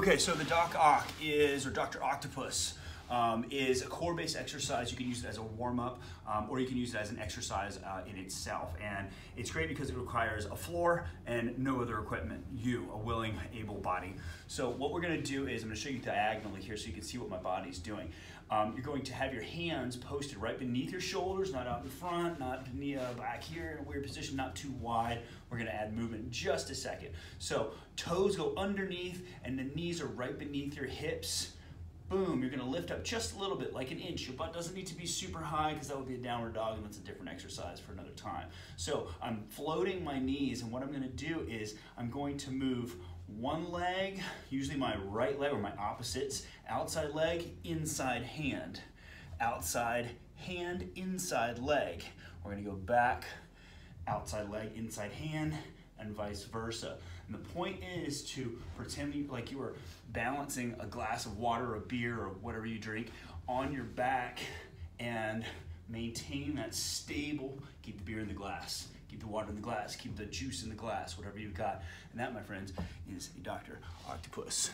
Okay, so the Doc Ock is, or Dr. Octopus, um, is a core-based exercise. You can use it as a warm-up, um, or you can use it as an exercise uh, in itself. And it's great because it requires a floor and no other equipment. You, a willing, able body. So what we're gonna do is, I'm gonna show you diagonally here so you can see what my body's doing. Um, you're going to have your hands posted right beneath your shoulders, not out in front, not back here in a weird position, not too wide. We're gonna add movement in just a second. So toes go underneath and the knees are right beneath your hips boom, you're gonna lift up just a little bit, like an inch. Your butt doesn't need to be super high because that would be a downward dog and that's a different exercise for another time. So I'm floating my knees and what I'm gonna do is I'm going to move one leg, usually my right leg or my opposites, outside leg, inside hand. Outside hand, inside leg. We're gonna go back, outside leg, inside hand, and vice versa. And the point is to pretend like you are balancing a glass of water, a beer, or whatever you drink on your back and maintain that stable, keep the beer in the glass, keep the water in the glass, keep the juice in the glass, whatever you've got. And that, my friends, is a Dr. Octopus.